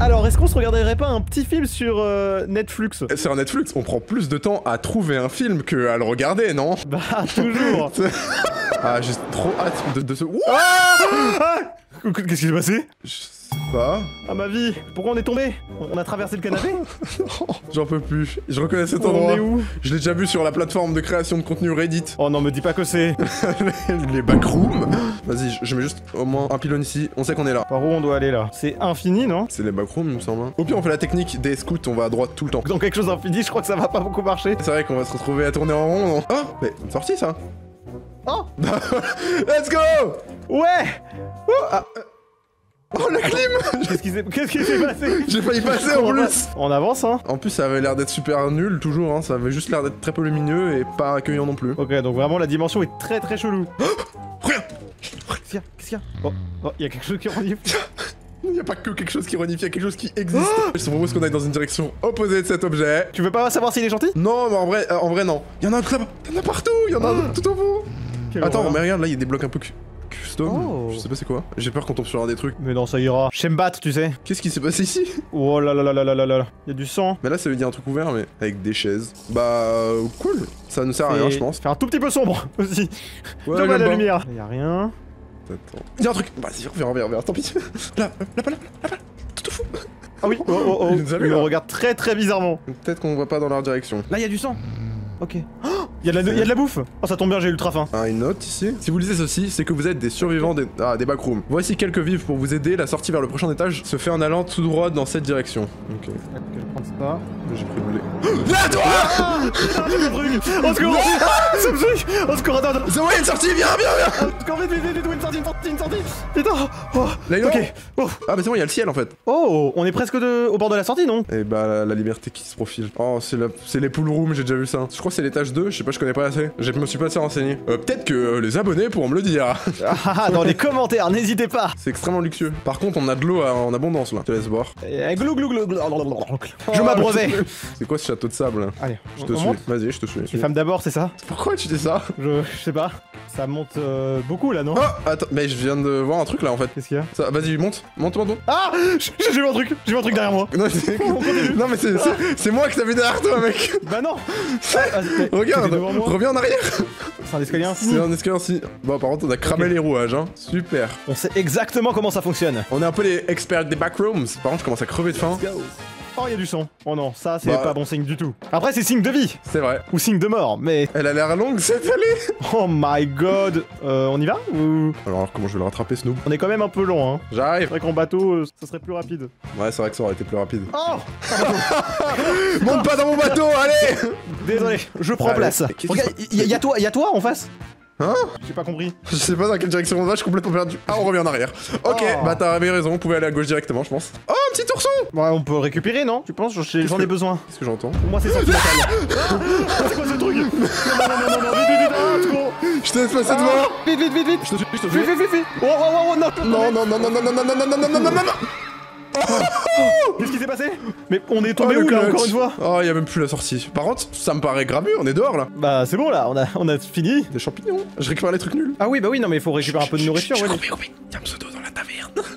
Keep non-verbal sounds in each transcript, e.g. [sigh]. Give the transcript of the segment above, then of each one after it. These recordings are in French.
Alors, est-ce qu'on se regarderait pas un petit film sur euh, Netflix? Sur Netflix, on prend plus de temps à trouver un film que à le regarder, non? Bah, toujours. [laughs] Ah, j'ai trop hâte de, de ce... Ouah Ah Qu'est-ce qui s'est passé? Je pas. Ah ma vie Pourquoi on est tombé? On a traversé le canapé? [laughs] J'en peux plus. Je reconnais cet On endroit. est où? Je l'ai déjà vu sur la plateforme de création de contenu Reddit. Oh non, me dis pas que c'est [laughs] Les backrooms. Vas-y, je- mets juste au moins un pylône ici. On sait qu'on est là. Par où on doit aller là? C'est infini, non? C'est les backrooms, il me semble. hein. Au pire, on fait la technique des scouts, on va à droite tout le temps. Dans quelque chose d'infini, je crois que ça va pas beaucoup marcher. C'est vrai qu'on va se retrouver à tourner en rond, non? Oh Mais une sortie, ça Oh [laughs] Let's go Ouais Oh, la clim [laughs] Qu'est-ce qui s'est passé J'ai failli passer en plus On avance, hein En plus, ça avait l'air d'être super nul, toujours, hein. Ça avait juste l'air d'être très peu lumineux et pas accueillant non plus. Ok, donc vraiment la dimension est très très chelou. [gasps] Regarde Qu'est-ce qu'il y a? Qu'est-ce qu'il y a? Oh, oh, il y a quelque chose qui renifle. Il n'y a pas que quelque chose qui renifie, il y a quelque chose qui existe. [gasps] Je te propose qu'on aille dans une direction opposée de cet objet. Tu veux pas savoir s'il est gentil? Non, mais en vrai, euh, en vrai, non. Il y en a un là-bas. Il y en a partout. Il y en a un tout au bout. Quelle Attends, horreur. mais regarde, là, il y a des blocs un peu Oh. Je sais pas c'est quoi. J'ai peur qu'on tombe sur un des trucs. Mais non, ça ira. Je sais me battre, tu sais. Qu'est-ce qui s'est passé ici? Oh là là là là là là là. Il y a du sang. Mais là, ça veut dire un truc ouvert, mais avec des chaises. Bah, euh, cool. Ça nous sert à rien, je pense. Fait un tout petit peu sombre [laughs] aussi. Ouais, la lumière. Il y a rien. Attends. Il y a un truc. Bah, vas-y, bah, on verra, on verra, Tant pis. [laughs] Là, là, là, là, là, là. Tout fou. Ah oui. Oh oh oh. [laughs] Regarde très très bizarrement. Peut-être qu'on voit pas dans leur direction. Là, y'a du sang. Ok. Oh y a de la, y a de la bouffe. Oh, ça tombe bien, j'ai ultra faim. Ah, une note ici. Si vous lisez ceci, c'est que vous êtes des survivants des, ah, des backrooms. Voici quelques vivres pour vous aider. La sortie vers le prochain étage se fait en allant tout droit dans cette direction. Ok. Prendre ça. J'ai pris le. Là, toi Ah le truc Au secours Ah Ce truc Au secours, attends, attends C'est ouais, une sortie, viens, viens, viens secours, vite, vite, vite, vite, une sortie, une sortie, une sortie Putain Oh Là, il est Ok. Oh Ah, bah c'est bon, il y a le ciel en fait. Oh On est presque de... au bord de la sortie, non? Et bah, la, la liberté qui se profile. Oh, c'est la... c'est les pool rooms, j'ai déjà vu ça. Je crois que c'est l'étage 2, je sais pas, je connais pas assez. Je me suis pas assez renseigné. Euh, Peut-être que euh, les abonnés pourront me le dire. Ah [laughs] ah, dans les commentaires, n'hésitez pas c'est extrêmement luxueux. Par contre, on a de l'eau en abondance là. Je te laisse boire. Eh, Glou glou glou glou Je m'abreuvais [laughs] C'est quoi ce château de sable Allez, Je te on suis. monte Vas-y, je te suis. Les femmes d'abord, c'est ça Pourquoi tu dis ça je... je sais pas. Ça monte euh, beaucoup, là, non Oh, attends, mais je viens de voir un truc là en fait. Qu'est-ce qu'il y a Ça, vas-y, monte, monte, monte, monte. Ah J'ai j'ai vu un truc J'ai vu un truc derrière moi Non, c'est- [laughs] non, mais c'est c'est- c'est moi qui t'avais derrière toi, mec. Bah non Ah, mais- Regarde, c'était devant moi. reviens en arrière. C'est un escalier infini C'est un escalier ainsi. Bon, par contre, on a cramé les rouages, hein. Super. On sait exactement comment ça fonctionne On est un peu les experts des backrooms. Par contre, je commence à crever de faim. Oh, il y a du sang. Oh non, ça, c'est Bah. pas bon signe du tout. Après, c'est signe de vie C'est vrai. ou signe de mort, mais Elle a l'air longue cette allée. [laughs] oh my god. Euh, on y va ou? Alors, comment je vais le rattraper, Snoop? On est quand même un peu long, hein. J'arrive. C'est vrai qu'en bateau, euh, ça serait plus rapide. Ouais, c'est vrai que ça aurait été plus rapide. Oh [laughs] Monte pas dans mon bateau, allez Désolé, je prends Allez. place. Qu'est-ce qui Regarde, y, y a toi, y a toi en face? Hein J'ai pas compris. Je sais pas dans quelle direction on va, je suis complètement perdu. Ah, on revient en arrière. Ok, Oh. bah t'avais raison, on pouvait aller à gauche directement, je pense. Oh, un petit ourson Ouais, on peut récupérer, non Tu penses J'en ai besoin. Qu'est-ce que j'entends Pour moi, c'est ça qui. Ah, c'est quoi ce truc Non, non, non, non, non, vite, vite, vite, ah. Je te laisse passer Ah, devant Vite, vite, vite, vite Je te suis, je te Vite, suis. vite, vite, vite Oh, oh, oh, oh, non Non, non, non, non, non, non, non, non, non, non, non, non, non, non, non Qu'est-ce qui s'est passé Mais on est Oh, tombé où, là, encore une fois Oh, y a même plus la sortie. Par contre, ça me paraît gravé, on est dehors là. Bah, c'est bon, là, on a, on a fini. Des champignons. Je récupère les trucs nuls. Ah oui, bah oui, non, mais il faut récupérer un peu de nourriture, ouais. Y'a un pseudo dans la taverne.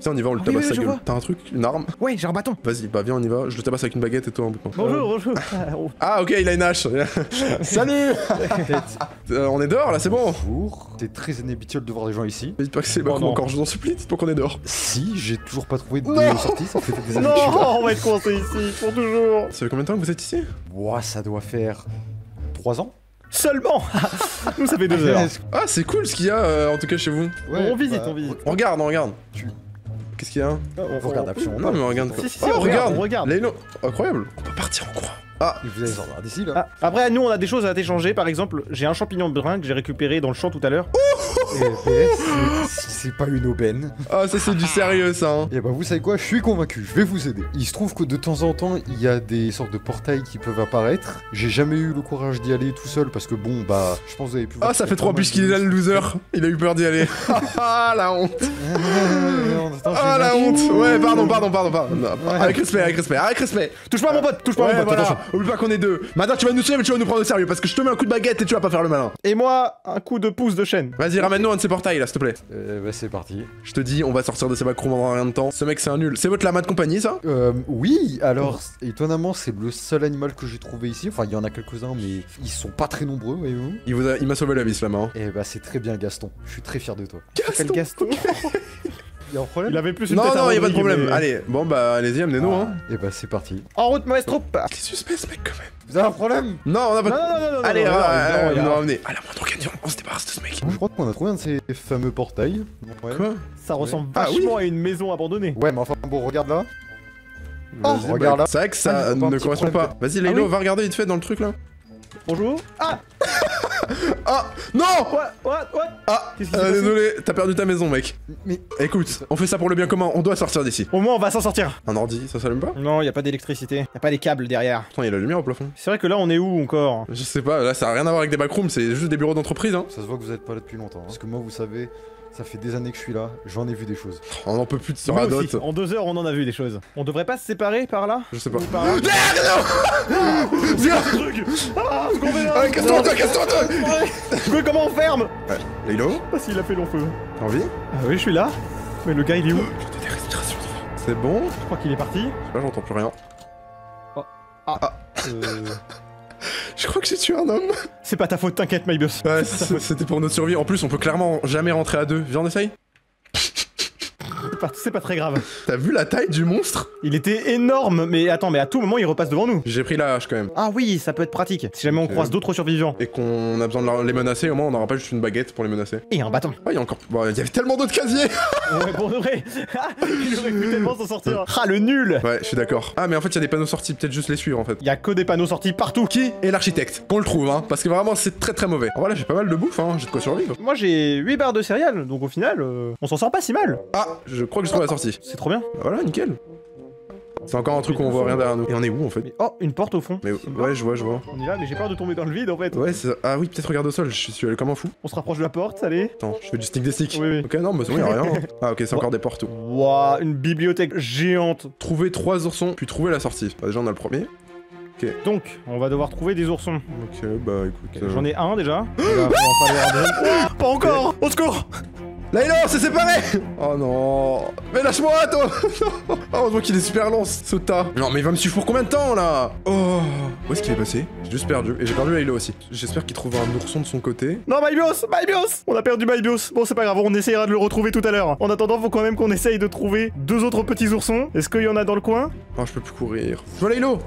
Tiens, on y va, on le Oui, tabasse oui, sa gueule. T'as un truc Une arme Ouais, j'ai un bâton. Vas-y, bah viens, on y va. Je le tabasse avec une baguette et toi un bouton. Bonjour, bonjour. Ah, [laughs] oh. Ah, ok, il a une hache. [laughs] Salut [laughs] Euh, On est dehors là, c'est bon. Bonjour, c'est très inhabituel de voir des gens ici. Dites pas que c'est Oh Macron non. encore, je vous en supplie, dites-moi qu'on est dehors. Si, j'ai toujours pas trouvé de sortie, ça fait des années. Non, on va être coincé ici pour toujours. Ça fait combien de temps que vous êtes ici? Ouah, ça doit faire 3 ans Seulement [laughs] Nous, ça fait deux heures. Ah, c'est cool ce qu'il y a euh, en tout cas chez vous. on visite, bah, on visite. On regarde, on regarde. Tu- Qu'est-ce qu'il y a On regarde absolument Non, mais on regarde. Si, si, si, oh, on regarde, on regarde. Incroyable. On peut partir en courant. Ah, vous allez en voir d'ici là. Ah, après, nous, on a des choses à t'échanger. Par exemple, j'ai un champignon brun que j'ai récupéré dans le champ tout à l'heure. PS, si c'est pas une aubaine. ah, ça c'est du sérieux ça. Hein. Et bah vous savez quoi, je suis convaincu, je vais vous aider. Il se trouve que de temps en temps, il y a des sortes de portails qui peuvent apparaître. J'ai jamais eu le courage d'y aller tout seul parce que bon, bah, je pense que vous avez pu voir. Ah, ça fait trois plus qu'il est là le loser. Il a eu peur d'y aller. [laughs] Ah, la honte. Ah, la honte. Ouais, pardon, pardon, pardon, pardon. Avec respect, avec respect, avec respect. Touche pas à mon pote, touche pas à mon pote, voilà. attention. Oublie pas qu'on est deux. Maintenant, tu vas nous tuer, mais tu vas nous prendre au sérieux parce que je te mets un coup de baguette et tu vas pas faire le malin. Et moi, un coup de pouce de chaîne. Vas-y, un de ces portails là, s'il te plaît. Euh, bah c'est parti. Je te dis, on va sortir de ces backrooms en rien de temps. Ce mec, c'est un nul. C'est votre lama de compagnie, ça? Euh, oui, alors, étonnamment, c'est le seul animal que j'ai trouvé ici. Enfin, il y en a quelques-uns, mais ils sont pas très nombreux, voyez-vous. Il vous a- il m'a sauvé la vie, ce lama. hein. Et bah, c'est très bien, Gaston. Je suis très fier de toi. Quel Gaston Il y a un problème Il avait plus une Non, tête à non, y a pas de problème. mais- Allez, bon, bah, allez-y, amenez-nous, hein. Et bah, c'est parti. En route, mauvaise troupe Quel suspect, ce mec, quand même. Vous avez un problème Non, on a pas de. non, non, non, non, Allez, euh, non, euh, ramener. À la moindre occasion, on se débarrasse de ce mec. Je crois qu'on a trouvé un de ces fameux portails. Ouais. Quoi Ça ressemble Ah, oui. vachement à une maison abandonnée. Ouais, mais enfin, bon, regarde là. Oh, regarde bah, là. C'est vrai que Ah, ça ne correspond pas. Vas-y, Laylo, oui va regarder vite fait dans le truc là. Bonjour Ah [laughs] Ah Non What What What Ah Qu'est-ce qui s'est euh, Désolé, t'as perdu ta maison, mec. Mais Écoute, on fait ça pour le bien commun, on doit sortir d'ici. Au moins, on va s'en sortir. Un ordi, ça s'allume pas Non, y a pas d'électricité. Y a pas les câbles derrière. Attends, il y a la lumière au plafond. C'est vrai que là, on est où encore? Je sais pas, là ça a rien à voir avec des backrooms, c'est juste des bureaux d'entreprise, hein. ça se voit que vous êtes pas là depuis longtemps. hein. Parce que moi, vous savez, ça fait des années que je suis là. J'en ai vu des choses. On en peut plus de ce radote. aussi. En deux heures, on en a vu des choses. On devrait pas se séparer par là? Je sais pas. Là? [laughs] Viens Ah, Ah, Casse-toi, toi, casse-toi, toi Mais comment on ferme Laylo Ah, s'il a fait long feu. T'as envie Ah oui, je suis là. Mais le gars, il est où J'entends des respirations. C'est bon Je crois qu'il est parti. Là j'entends plus rien. Euh... [laughs] Je crois que j'ai tué un homme. C'est pas ta faute, t'inquiète, Mybios. Ouais, c'était pour notre survie. En plus, on peut clairement jamais rentrer à deux. Viens, on essaye C'est pas, très grave. [laughs] T'as vu la taille du monstre? Il était énorme, mais attends, mais à tout moment, il repasse devant nous. J'ai pris la hache quand même. Ah oui, ça peut être pratique. Si jamais on croise d'autres survivants. Et qu'on a besoin de les menacer, au moins on n'aura pas juste une baguette pour les menacer. Et un bâton. Ah, il y a encore. Bon, il y avait tellement d'autres casiers [laughs] Ouais, pour de vrai. [laughs] il aurait pu tellement s'en sortir. Ah, le nul Ouais, je suis d'accord. Ah, mais en fait, il y a des panneaux sortis, peut-être juste les suivre en fait. Il y a que des panneaux sortis partout. Qui est l'architecte Qu'on le trouve, hein, parce que vraiment c'est très très mauvais. Voilà, j'ai pas mal de bouffe, hein, j'ai de quoi survivre. Moi, j'ai 8 barres de céréales, donc au final, euh, on s'en sort pas si mal. Ah, je crois que je trouve la sortie. C'est trop bien. Bah Voilà, nickel. C'est encore un truc où on voit rien derrière nous. Et on est où en fait Mais- oh, une porte au fond. Mais ouais, je vois, je vois. On y va, mais j'ai peur de tomber dans le vide en fait. Ouais, c'est... Ah oui, peut-être regarde au sol, je suis allé comme un fou. On se rapproche de la porte, allez. Attends, je fais du stick des sticks. Oui, oui. Ok, non, mais c'est bon, y'a rien. hein. [laughs] Ah, ok, c'est encore des portes. Waouh, une bibliothèque géante. Trouver trois oursons, puis trouver la sortie. Bah, déjà, on a le premier. Donc, on va devoir trouver des oursons. Ok, bah écoute. euh, J'en ai un déjà. [gasps] Là, pas [laughs] Pas encore Au secours Laylo, c'est séparé Oh non Mais lâche-moi, toi Oh, [laughs] Heureusement qu'il est super long, ce tas Non, mais il va me suivre pour combien de temps, là? Oh Où est-ce qu'il est passé? J'ai juste perdu. Et j'ai perdu Laylo aussi. J'espère qu'il trouve un ourson de son côté. Non, Mybios Mybios On a perdu Mybios. Bon, c'est pas grave, on essayera de le retrouver tout à l'heure. En attendant, faut quand même qu'on essaye de trouver deux autres petits oursons. Est-ce qu'il y en a dans le coin? Oh, je peux plus courir. Je vois Laylo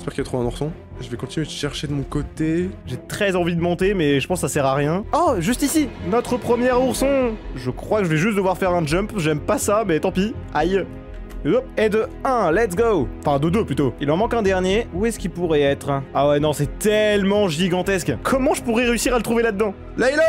J'espère qu'il a trouvé un ourson. Je vais continuer de chercher de mon côté. J'ai très envie de monter, mais je pense que ça sert à rien. Oh, juste ici Notre premier ourson Je crois que je vais juste devoir faire un jump. J'aime pas ça, mais tant pis. Aïe. Et de 1, let's go Enfin, de 2 plutôt. Il en manque un dernier. Où est-ce qu'il pourrait être? Ah ouais, non, c'est tellement gigantesque. Comment je pourrais réussir à le trouver là-dedans? Laylo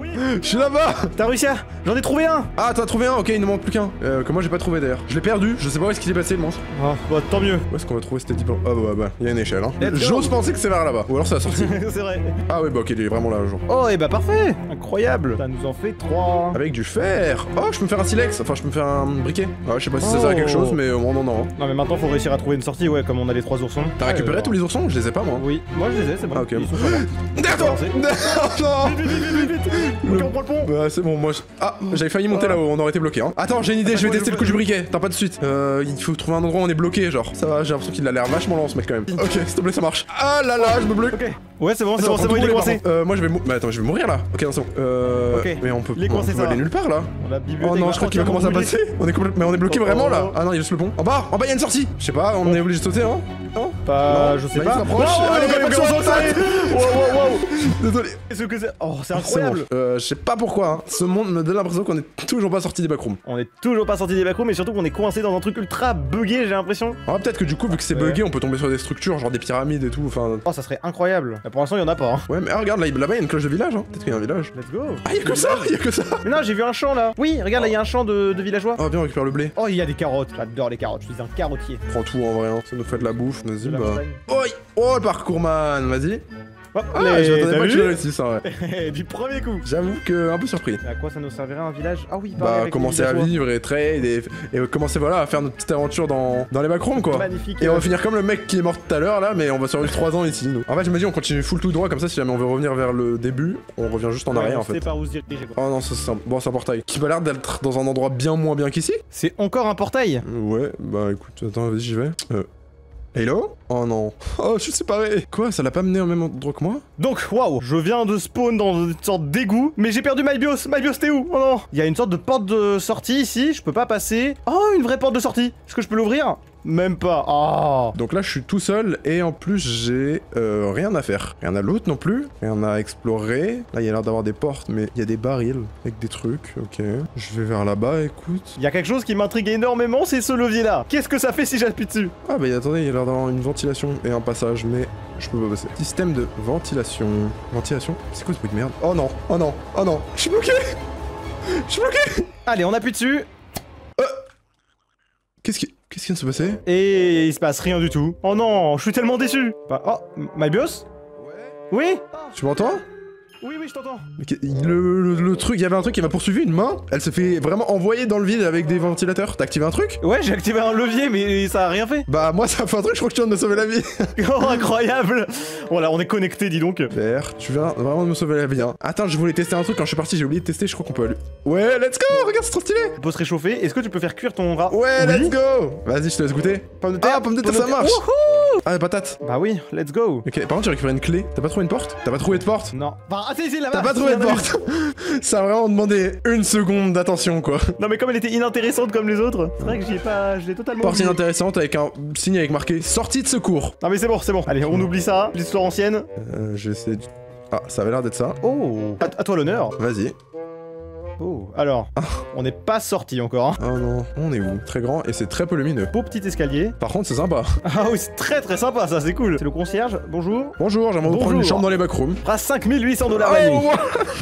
Oui [gasps] Je suis là-bas T'as réussi à J'en ai trouvé un Ah, t'as trouvé un Ok, il ne manque plus qu'un. Euh, que moi j'ai pas trouvé d'ailleurs. Je l'ai perdu, je sais pas où est-ce qu'il est passé le monstre. Ah, bah tant mieux. Où est-ce qu'on va trouver cet diplôme Ah bah bah, il y a une échelle hein. Let's go. J'ose penser que c'est vers là-bas. Ou alors c'est la sortie. [laughs] c'est vrai. ah oui, bah ok, il est vraiment là, genre. Oh, et bah parfait Incroyable Ça nous en fait 3. Avec du fer Oh, je peux me faire un silex Enfin, je peux me faire un briquet. Ah, je sais pas si ça Oh. sert à quelque chose, mais au moins non, non. Non, mais maintenant faut réussir à trouver une sortie, ouais, comme on a les trois oursons. T'as récupéré Alors. tous les oursons? Je les ai pas, moi. Oui, moi je les ai, c'est bon. Ah, ok. Ils sont sur moi. Derrière toi Avancez. Non Vite, vite, vite, vite, vite Ok, on prend le pont Bah, c'est bon, moi. je- Ah, j'avais failli monter Ah. là-haut, on aurait été bloqué. Hein. Attends, j'ai une idée, je vais tester le coup du briquet. T'as pas de suite. Euh, il faut trouver un endroit où on est bloqué, genre. Ça va, j'ai l'impression qu'il a l'air vachement lent, ce mec quand même. [laughs] Ok, s'il te plaît, ça marche. Ah là là, je me bloque. Ok. Ouais, c'est bon, c'est bon, c'est bon, il est coincé. Euh, moi je vais mou- Mais attends, je vais mourir là. Ok, non, c'est bon. Euh. Mais on peut, Il on peut ça aller nulle part là. La Oh bibliothèque non, je crois qu'il va commencer à passer. On est Mais on est bloqué Oh, vraiment oh, là. oh. Ah non, il est juste le pont. En bas, en bas, il y a une sortie. Je sais pas, on est obligé de sauter, hein Non Pas, Non. je sais Bah, il pas. Oh, on saute, allez. Wow, wow. Désolé. Qu'est-ce que c'est? Oh, c'est incroyable. Euh, je sais pas pourquoi, hein. Ce monde me donne l'impression qu'on est toujours pas sorti des backrooms. On est toujours pas sorti des backrooms, mais surtout qu'on est coincé dans un truc ultra buggé, j'ai l'impression. Ah, peut-être que du coup, vu que c'est bugué, on peut tomber sur des structures, genre des pyramides et tout. Enfin. Oh, ça serait incroyable. Pour l'instant, il y en a pas. hein. Ouais, mais ah, regarde, là, il- là-bas, il y a une cloche de village, hein. Peut-être qu'il y a un village. Let's go. Ah, y'a que ça Y'a que ça Mais non, j'ai vu un champ là. Oui, regarde, là, il y a un champ de, de villageois. Oh, viens, on récupère le blé. Oh, il y a des carottes. J'adore les carottes. Je suis un carottier. Prends tout en vrai, hein. Ça nous fait de la bouffe. Vas-y, bah. Oi Oh, le parcours man, vas-y. Hop, Ah, les- je m'attendais t'as pas que ça, ouais. [laughs] Du premier coup. J'avoue que un peu surpris. À quoi ça nous servirait un village? Ah oui, pareil, Bah, avec commencer à vivre et trade et, et commencer voilà à faire notre petite aventure dans, dans les backrooms quoi. Magnifique. Et on va finir comme le mec qui est mort tout à l'heure là, mais on va survivre 3 ans ici nous. En fait, je me dis, on continue full tout droit comme ça, si jamais on veut revenir vers le début, on revient juste en Ouais, arrière on en fait. sait par où se diriger, quoi. Oh non, c'est un... Bon, c'est un portail. Qui va l'air d'être dans un endroit bien moins bien qu'ici? C'est encore un portail? Ouais, bah écoute, attends, vas-y, j'y vais. Euh. Hello? Oh non. Oh, je suis séparé. Quoi, ça l'a pas mené au même endroit que moi? Donc, waouh, je viens de spawn dans une sorte d'égout, mais j'ai perdu my bios. My bios, t'es où Oh non Il y a une sorte de porte de sortie ici, je peux pas passer. Oh, une vraie porte de sortie. Est-ce que je peux l'ouvrir? Même pas. Oh Donc là, je suis tout seul et en plus, j'ai euh, rien à faire. Rien à l'autre non plus. Rien à explorer. Là, il y a l'air d'avoir des portes, mais il y a des barils avec des trucs. Ok. Je vais vers là-bas, écoute. Il y a quelque chose qui m'intrigue énormément, c'est ce levier-là. Qu'est-ce que ça fait si j'appuie dessus? Ah, bah attendez, il y a l'air d'avoir une ventilation et un passage, mais je peux pas passer. Système de ventilation. Ventilation? C'est quoi ce bruit de merde? Oh non, oh non, oh non. Je suis bloqué Je suis bloqué Allez, on appuie dessus, Qu'est-ce qui... Qu'est-ce qui vient de se passer et il se passe rien du tout. Oh non, je suis tellement déçu. Bah, oh, my bios Oui? Tu m'entends? Oui, je t'entends. Le, le- le truc, il y avait un truc qui m'a poursuivi, une main. Elle se fait vraiment envoyer dans le vide avec des ventilateurs. T'as activé un truc? Ouais, j'ai activé un levier, mais ça a rien fait. Bah moi ça fait un truc, je crois que tu viens de me sauver la vie. [laughs] Oh, incroyable Voilà, on est connecté, dis donc. Père, tu viens vraiment de me sauver la vie. Hein. Attends, je voulais tester un truc quand je suis parti, j'ai oublié de tester, je crois qu'on peut aller. Ouais, let's go, regarde, c'est trop stylé. On peut se réchauffer. Est-ce que tu peux faire cuire ton rat? Ouais, Oui. let's go. Vas-y, je te laisse goûter. Pomme de terre Ah, pomme de terre, ça marche. Wouhou Ah, patate. Bah oui, let's go. Ok, par contre, j'ai récupéré une clé. T'as pas trouvé une porte? T'as pas trouvé de porte? Non. Bah, ah, si, si, là-bas. T'as pas trouvé de [laughs] porte Ça a vraiment demandé une seconde d'attention, quoi. Non, mais comme elle était inintéressante comme les autres, c'est vrai que j'y ai pas. Je l'ai totalement. Porte oublié. inintéressante avec un signe avec marqué sortie de secours. Non, mais c'est bon, c'est bon. Allez, on oublie ça. L'histoire ancienne. Euh, je vais essayer de... Ah, ça avait l'air d'être ça. Oh. À, à toi l'honneur. Vas-y. Oh. Alors, on n'est pas sorti encore. Hein. Oh non, on est où? Très grand et c'est très peu lumineux. Beau petit escalier. Par contre, c'est sympa. [laughs] Ah oui, c'est très très sympa ça, c'est cool. C'est le concierge. Bonjour. Bonjour, j'aimerais vous prendre une chambre dans les backrooms. Fera 5800 dollars la Oh, nuit.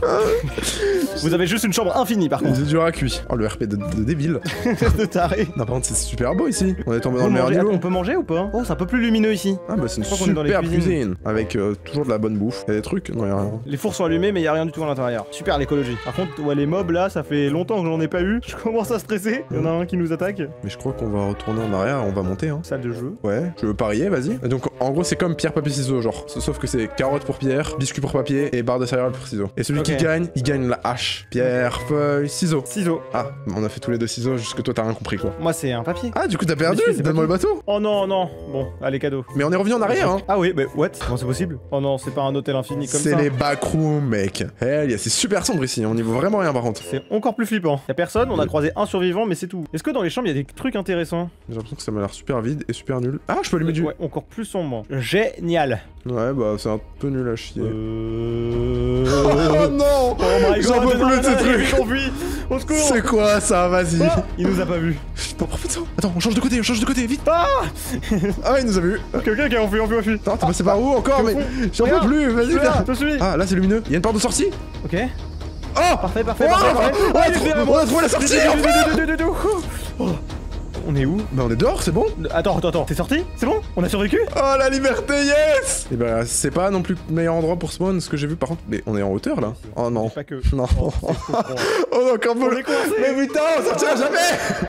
[laughs] Vous avez juste une chambre infinie par contre. C'est dur à cuit. Oh, le RP de, de débile. [laughs] de taré. Non, par contre, c'est super beau ici. On est tombé dans le meilleur niveau. on peut manger ou pas? Oh, c'est un peu plus lumineux ici. Ah, bah, c'est une super cuisine. Avec euh, toujours de la bonne bouffe. Y'a des trucs? Non, y'a rien. Les fours sont allumés, mais il y a rien du tout à l'intérieur. Super l'écologie. Par contre, ouais, les mobs là, ça fait longtemps que j'en ai pas eu. Je commence à stresser. Il y en a un qui nous attaque. Mais je crois qu'on va retourner en arrière, on va monter, hein. Salle de jeu. Ouais, je veux parier, vas-y. Et Donc, en gros, c'est comme pierre, papier, ciseaux, genre. Sauf que c'est carotte pour pierre, biscuit pour papier et barre de céréales pour ciseaux. Et celui qui gagne, il gagne la hache. Pierre, feuille, ciseaux. Ciseaux. Ah, on a fait tous les deux ciseaux, jusque toi, t'as rien compris, quoi. Moi, c'est un papier. Ah, du coup, t'as perdu c'est Donne-moi le bateau. Oh non, non. Bon, allez, cadeau. Mais on est revenu en arrière, hein. Ah oui, mais what? Comment c'est possible? Oh non, c'est pas un hôtel infini comme C'est ça. les backrooms, mec. Hell yeah, c'est super sombre ici, on y voit vraiment rien par contre. C'est encore plus flippant. Y a personne, on a croisé un survivant, mais c'est tout. Est-ce que dans les chambres y a des trucs intéressants? J'ai l'impression que ça m'a l'air super vide et super nul. Ah, je peux allumer du. Ouais, encore plus sombre. Génial. Ouais, bah c'est un peu nul à chier. Euh... [laughs] Oh non Oh my J'en god, peux plus de ces trucs. il. Au secours C'est quoi ça? Vas-y Ah, Il nous a pas vu. Profite ça Attends, on change de côté, on change de côté, vite Ah Ah ouais, il nous a vu Ok, ok, ok, on fuit, on fuit, on fuit. Attends, t'es passé par où encore Mais j'en peux plus, vas-y, là. Ah, là c'est lumineux, il y a une porte de sortie? Ok. Oh Parfait, parfait, Oh, parfait, on, parfait. on moi. a trouvé la sortie. Oh. On est où Bah on est dehors, c'est bon Attends, attends, attends. T'es sorti C'est bon On a survécu Oh la liberté, yes Et bah c'est pas non plus le meilleur endroit pour spawn, ce que j'ai vu par contre. Mais on est en hauteur là Oh non. Pas que. Non. [laughs] Oh. Oh non, quand coincé Mais putain, on sortira jamais